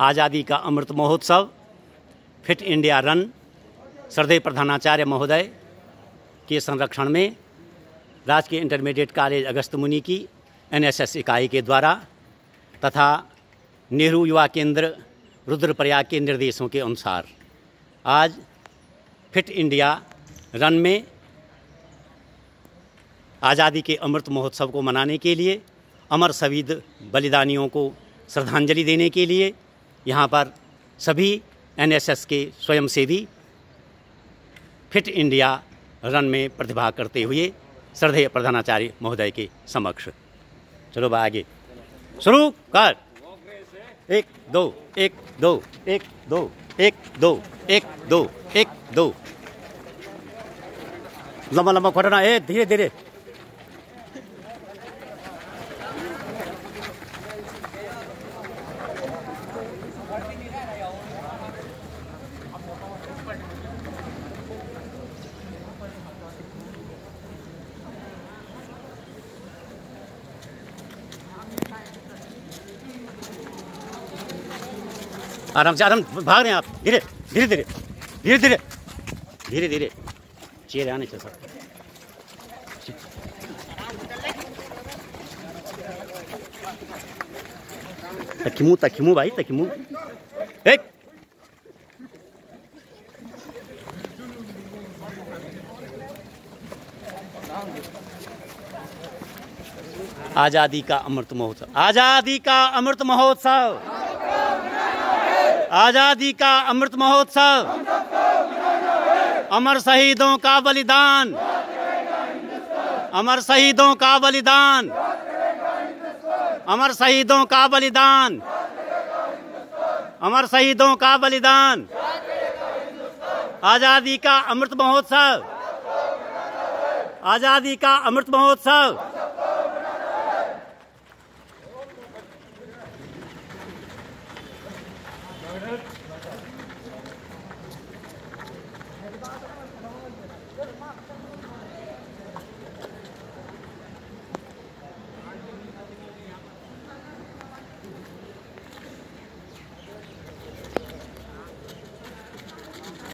आज़ादी का Amrit Mahotsav, fit India run, श्रद्धेय प्रधानाचार्य महोदय के संरक्षण में राजकीय इंटरमीडिएट कॉलेज अगस्त मुनि की, एनएसएस इकाई के द्वारा तथा नेहरू युवा केंद्र रुद्रप्रयाग के निर्देशों के अनुसार आज फिट इंडिया रन में आज़ादी के अमृत महोत्सव को मनाने के लिए अमर शहीद बलिदानियों को श्रद्धांजलि देने के लिए यहाँ पर सभी एनएसएस के स्वयंसेवी फिट इंडिया रन में प्रतिभाग करते हुए श्रद्धेय प्रधानाचार्य महोदय के समक्ष। चलो बा आगे। शुरू कर। एक, दो एक दो एक दो एक दो एक दो एक, दो। लंबा लंबा खोटना ए, धीरे धीरे। आराम से, आराम, भाग रहे हैं आप। धीरे धीरे धीरे धीरे धीरे। धीरे धीरे। चेहरे आने चाहिए सब। तकिमू तकिमू भाई, तकिमू। एक। आज़ादी का अमृत महोत्सव। आज़ादी का अमृत महोत्सव। आज़ादी का अमृत महोत्सव। अमर शहीदों का बलिदान। अमर शहीदों का बलिदान। अमर शहीदों का बलिदान। अमर शहीदों का बलिदान। आज़ादी का अमृत महोत्सव। आज़ादी का अमृत महोत्सव। Thank you.